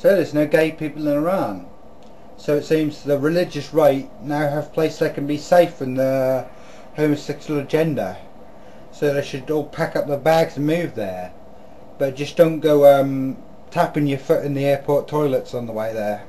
So there's no gay people in Iran. So it seems the religious right now have a place they can be safe from the homosexual agenda. So they should all pack up their bags and move there. But just don't go um, tapping your foot in the airport toilets on the way there.